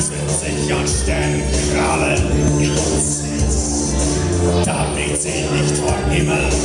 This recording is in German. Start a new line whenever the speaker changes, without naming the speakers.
ist witzig und Sternenkrallen. Da biegt sich nicht vom Himmel.